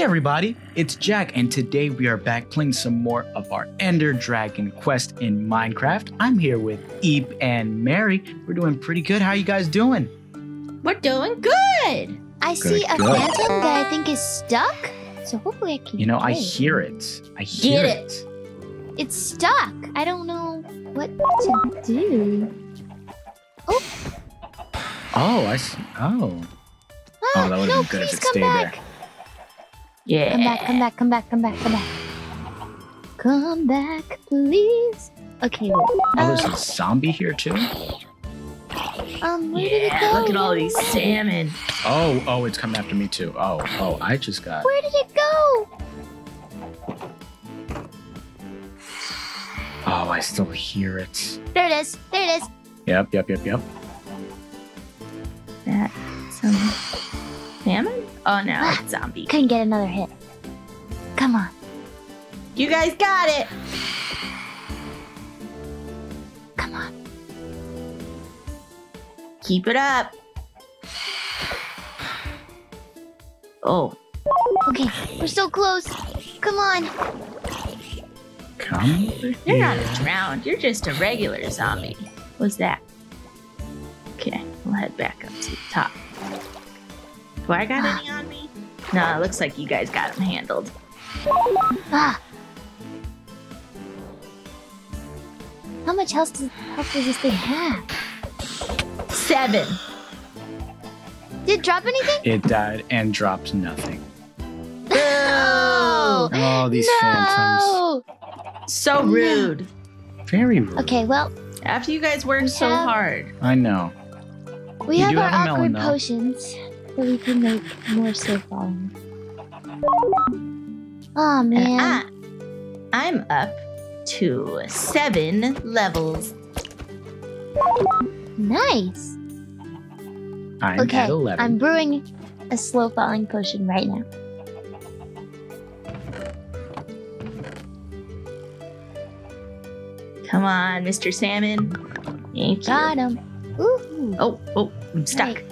Hey everybody, it's Jack, and today we are back playing some more of our Ender Dragon quest in Minecraft. I'm here with Eep and Mary. We're doing pretty good. How are you guys doing? We're doing good. I see a good. phantom that I think is stuck. So hopefully I can. You know, I hear it. I hear Get it. It's stuck. I don't know what to do. Oh, Oh, I see. Oh. Ah, Oh, that would've no, been good if it stayed back. there. Yeah. Come back, come back, come back, come back, come back. Come back, please. Okay, wait. Oh, there's a zombie here too? um, where did it Yeah, go? look at all these salmon. Oh, oh, it's coming after me too. Oh, oh, I just got. Where did it go? Oh, I still hear it. There it is. There it is. Yep, yep, yep, yep. Oh no, it's zombie. Couldn't get another hit. Come on. You guys got it. Come on. Keep it up. Oh, Okay, we're so close. Come on. Come over you're not here. drowned. You're just a regular zombie. What's that? Okay, we'll head back up to the top. Do I got any on me? No, it looks like you guys got them handled. Ah. How much health does, health does this thing have? Seven. Did it drop anything? It died and dropped nothing. No. Oh, these phantoms. no. So No. rude. Very rude. Okay, well, After you guys worked We so have- hard. I know. we You have our have a melon, awkward though. Potions, so we can make more safe falling. Oh man. And I, I'm up to seven levels. Nice. I'm okay, at 11. I'm brewing a slow falling potion right now. Come on, Mr. Salmon. Thank you. Got him. Ooh. Oh, oh, I'm stuck. Right.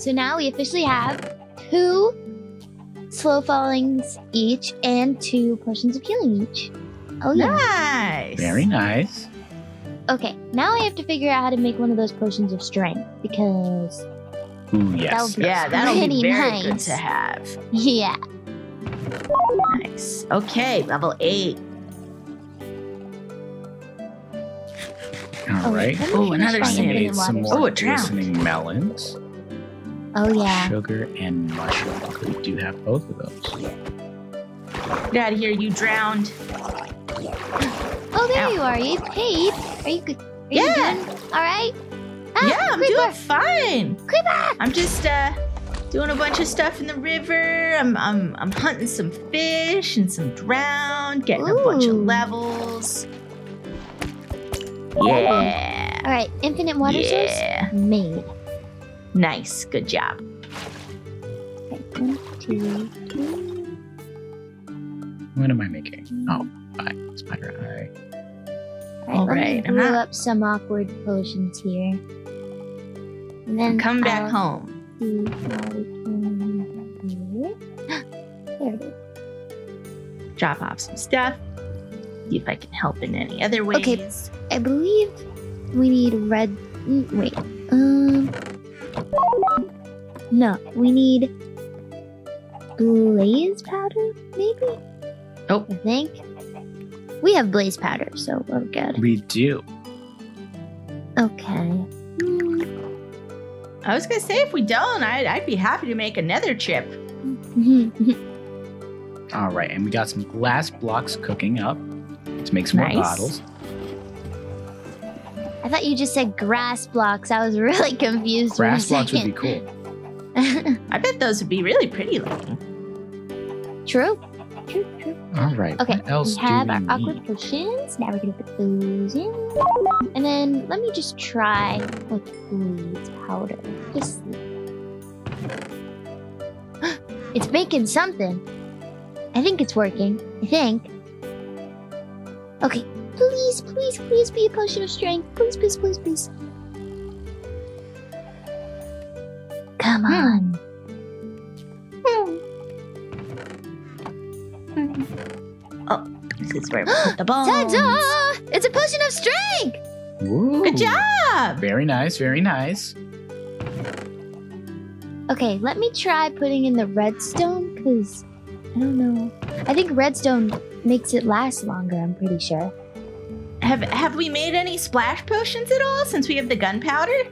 So now we officially have two slow fallings each and two potions of healing each. Oh yeah. Nice. Very nice. Okay, now I have to figure out how to make one of those potions of strength because Ooh, yes. be- yes. Yeah, that'll Pretty be very good nice. to have. yeah. Nice. Okay, level eight. All oh, right. let me Oh, another my salmon. some more Oh, it drowned. glistening melons, Oh yeah. sugar, and mushrooms. We do have both of those. Get out of here, you drowned. Oh, there Ow. you are, Abe. Hey, Abe. Are you good? Are Yeah. you doing all right? Ah, yeah, I'm creeper. doing fine. Creeper. I'm just uh doing a bunch of stuff in the river. I'm I'm I'm hunting some fish and some drowned, getting a bunch of levels. Yeah. All right, infinite water Yeah. source made. Nice. Good job. Okay, one, two, three. What am I making? Oh, eye. Spider eye. All All right, right, let I'm me brew not- up some awkward potions here. And then I'm coming back I'll home. see how we can do. There it is. Drop off some stuff. See if I can help in any other ways. Okay. I believe we need red. mm, Wait. No, we need blaze powder, maybe. Oh. I think we have blaze powder, so we're good. We do. Okay. Hmm. I was gonna say if we don't, I'd, I'd be happy to make another chip. All right, and we got some glass blocks cooking up to make some Nice. more bottles. I thought you just said grass blocks. I was really confused. for a Grass blocks would be cool. I bet those would be really pretty looking. True. True. True. All right. Okay, What else we have do our we awkward need? potions. Now we're gonna put those in, and then let me just try with blaze powder. Just see. it's making something. I think it's working. I think. Okay, please, please, please be a potion of strength. Please, please, please, please. Come on. Hmm. Oh, this is where we put the bones. Ta-da! It's a potion of strength. Ooh. Good job. Very nice, very nice. Okay, let me try putting in the redstone because I don't know. I think redstone makes it last longer. I'm pretty sure. Have have we made any splash potions at all since we have the gunpowder?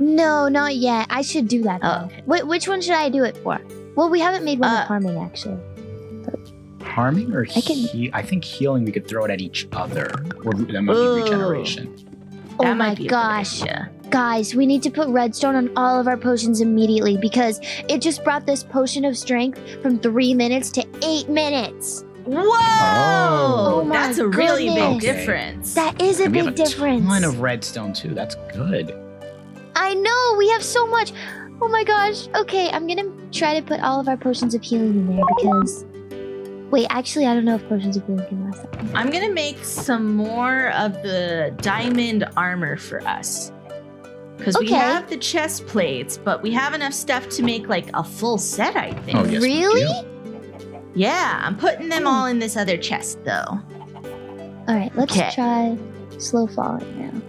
No, not yet. I should do that. Oh, okay. Wh- which one should I do it for? Well, we haven't made one Uh, with farming actually. Harming or I can- he- I think healing we could throw it at each other. Or that might be Ooh. regeneration. Oh my might be a good gosh. Guys, we need to put redstone on all of our potions immediately because it just brought this potion of strength from three minutes to eight minutes. Whoa! Oh my That's a really goodness. big difference. That is a And we big have a difference. ton of redstone too. That's good. I know, we have so much. Oh my gosh. Okay, I'm gonna try to put all of our potions of healing in there because. Wait, actually, I don't know if potions of healing can last that long. I'm gonna make some more of the diamond armor for us. Because we have the chest plates, but we have enough stuff to make like a full set, I think. Oh, yes, really? Yeah, I'm putting them hmm. all in this other chest though. All right, let's Okay. try slow falling now.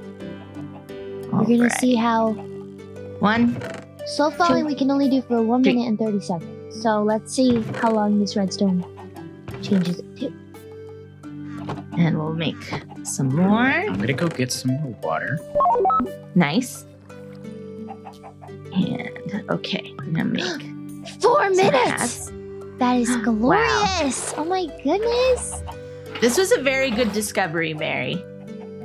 We're gonna Alright. see how One, slow falling we can only do for one Three. minute and 30 seconds. So let's see how long this redstone changes it to. and we'll make some more. I'm gonna go get some more water. Nice. And okay, I'm gonna make Four some minutes! hats. That is glorious! Oh my goodness! This was a very good discovery, Mary.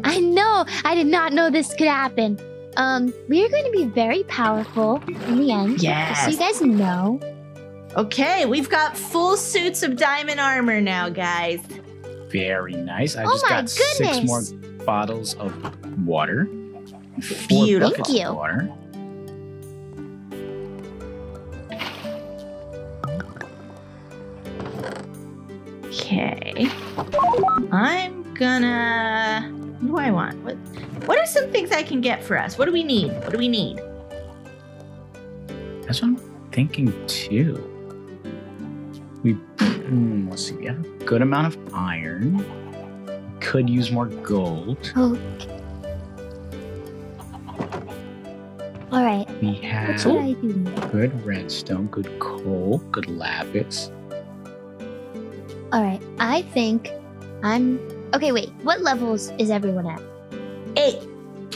I know! I did not know this could happen. Um, we are going to be very powerful in the end. Just so you guys know. Okay, we've got full suits of diamond armor now, guys. Very nice. I Oh just my got six more bottles of water. Beautiful. Thank you. water. Okay. I'm gonna. What do I want? What What are some things I can get for us? What do we need? What do we need? That's what I'm thinking too. We hmm, let's see. We have a good amount of iron. Could use more gold. Oh. All right. We What have should I do? good redstone, good coal, good lapis. All right. I think I'm. Okay, wait. What levels is everyone at? Eight.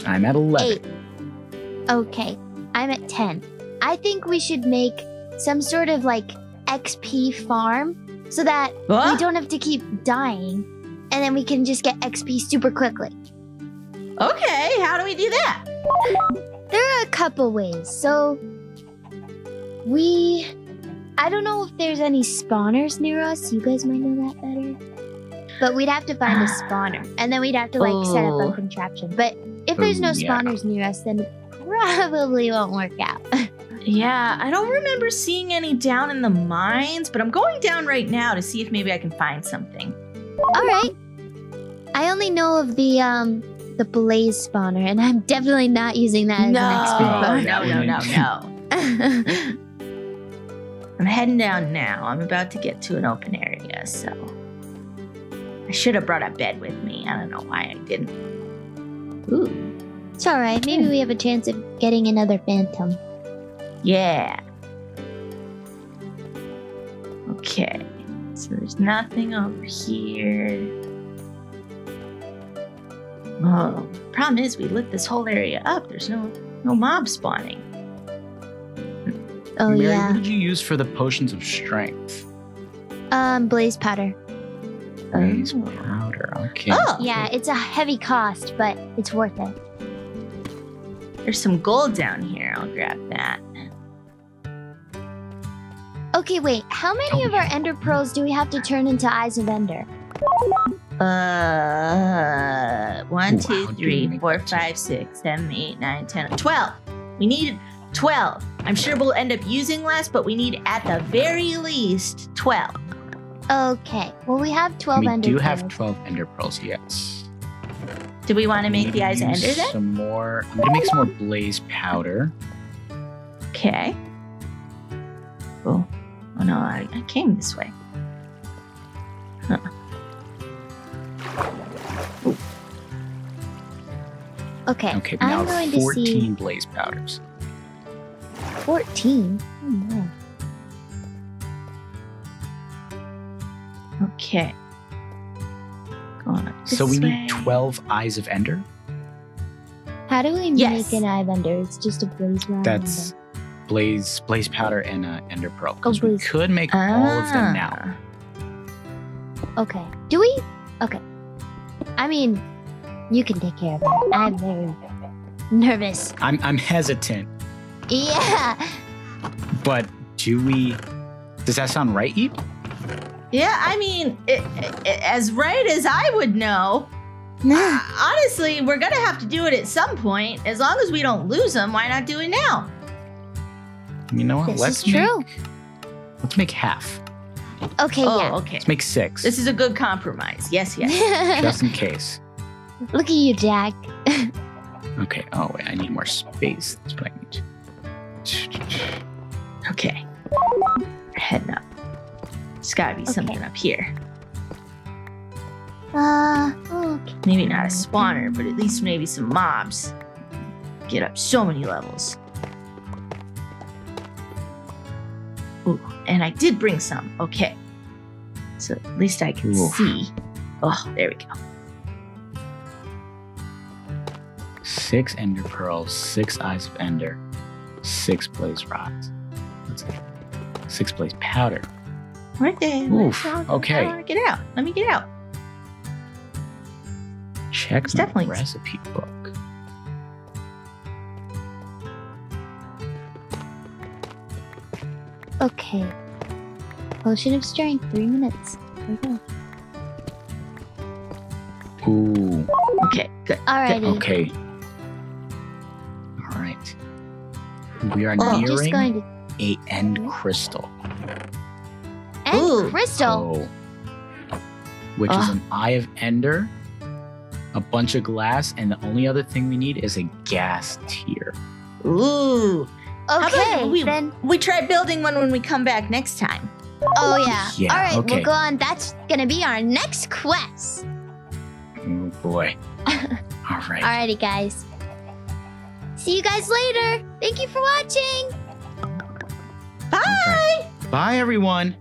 I'm at 11. Eight. Okay. I'm at 10. I think we should make some sort of like XP farm so that we don't have to keep dying and then we can just get XP super quickly. Okay, how do we do that? There are a couple ways. So we I don't know if there's any spawners near us. You guys might know that better. But we'd have to find a spawner and then we'd have to like set up Oh. a contraption. But if there's no Oh, yeah. spawners near us then it probably won't work out. Yeah, I don't remember seeing any down in the mines, but I'm going down right now to see if maybe I can find something. All right. I only know of the um the blaze spawner, and I'm definitely not using that as No, XP bonus. no, no, no, no. I'm heading down now. I'm about to get to an open area, so I should have brought a bed with me. I don't know why I didn't. Ooh, It's all right. Maybe we have a chance of getting another phantom. yeah. Okay, so there's nothing over here. Oh, problem is we lit this whole area up. There's no no mob spawning. Oh Mary, yeah. what did you use for the potions of strength? Um, blaze powder. Blaze Oh. powder. Okay. Oh, Yeah, it's a heavy cost, but it's worth it. There's some gold down here. I'll grab that. Okay, wait. How many Oh, of our ender pearls do we have to turn into eyes of ender? Uh, one, Ooh, two, how do three, you make four, that? five, six, seven, eight, nine, ten, twelve. We need twelve. I'm sure we'll end up using less, but we need at the very least twelve. Okay. Well, we have 12 we ender pearls. We do have 12 ender pearls, yes. Do we want to make the eyes ender then? Some more. I'm going to make some more blaze powder. Okay. Oh. Oh no, I, I came this way. Huh. Okay. Okay, I'm going 14 to see... blaze powders. 14? Oh, no. Okay. Going up So we way. need 12 eyes of ender. How do we Yes. make an eye bender? It's just a blaze rod. and That's blaze blaze powder and uh, ender pearl. Because Oh, we blaze- could make all of them now. Ah. Okay. Do we? Okay. I mean, you can take care of that. I'm very nervous. I'm I'm hesitant, Yeah. but do we? Does that sound right, Eep? Yeah, I mean, it, it- as right as I would know, uh, honestly, we're gonna have to do it at some point. As long as we don't lose them, why not do it now? You know what? This let's is true. Make, let's make half. Okay. oh, yeah. okay. Let's make six, This is a good compromise. Yes, yes. just in case. Look at you, Jack. Okay. Oh wait, I need more space. That's what I need. Okay. We're heading up. There's gotta be Okay. something up here. Uh. Okay. Maybe not a spawner, but at least maybe some mobs. Get up so many levels. Ooh, and I did bring some. Okay. So at least I can Oof. see. Oh, there we go. Six ender pearls, six eyes of ender, six blaze rods. That's it. Six blaze powder. Right there. Oof, okay. uh, Get out. Let me get out. Check It's my definitely- recipe book. Okay. Potion of strength. Three minutes. There we go. Ooh. Okay, good. Alrighty. Okay. All right. We are I'm just nearing going to. a end crystal. And Ooh. crystal. Oh. Which is Ah. an eye of ender, a bunch of glass, and the only other thing we need is a ghast tear. Ooh. Okay. we- Then. We try building one when we come back next time. Oh yeah. Yeah, All right. okay. We'll go on. That's gonna be our next quest. Oh boy. All right. Alrighty, guys. See you guys later. Thank you for watching. Bye. Bye, everyone.